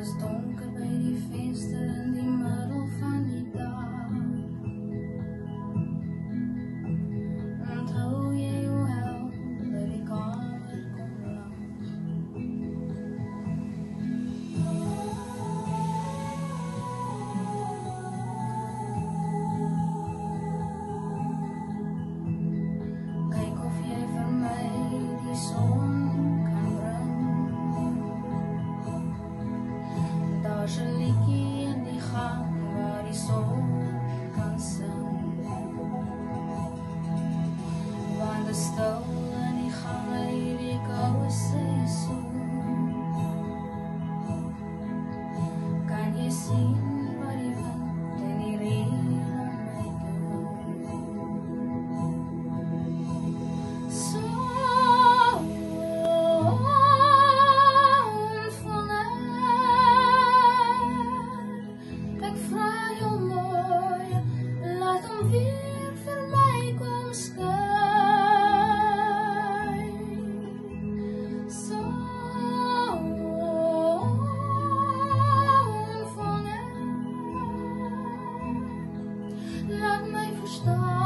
is donker by die venster in die middel van die dag Onthou jy hoe helder die kamer kom lang Kyk of jy vir my die son See you. star.